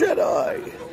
Jedi.